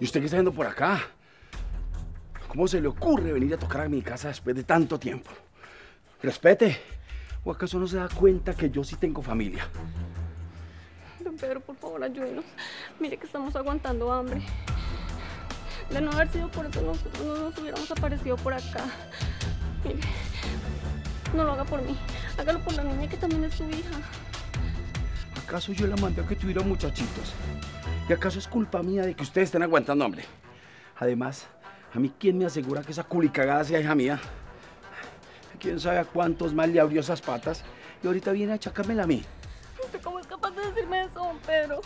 ¿Y usted qué está haciendo por acá? ¿Cómo se le ocurre venir a tocar a mi casa después de tanto tiempo? Respete. ¿O acaso no se da cuenta que yo sí tengo familia? Don Pedro, por favor, ayúdenos. Mire que estamos aguantando hambre. De no haber sido por eso, nosotros no nos hubiéramos aparecido por acá. Mire, no lo haga por mí. Hágalo por la niña que también es su hija. ¿Acaso yo la mandé a que tuviera muchachitos? ¿Y acaso es culpa mía de que ustedes estén aguantando hambre? Además, ¿a mí quién me asegura que esa culicagada sea hija mía? ¿Quién sabe a cuántos más le abrió esas patas? Y ahorita viene a achacármela a mí. ¿Usted cómo es capaz de decirme eso, don Pedro?